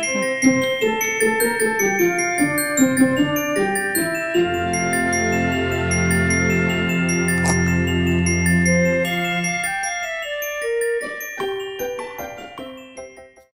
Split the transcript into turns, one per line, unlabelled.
Perfeito.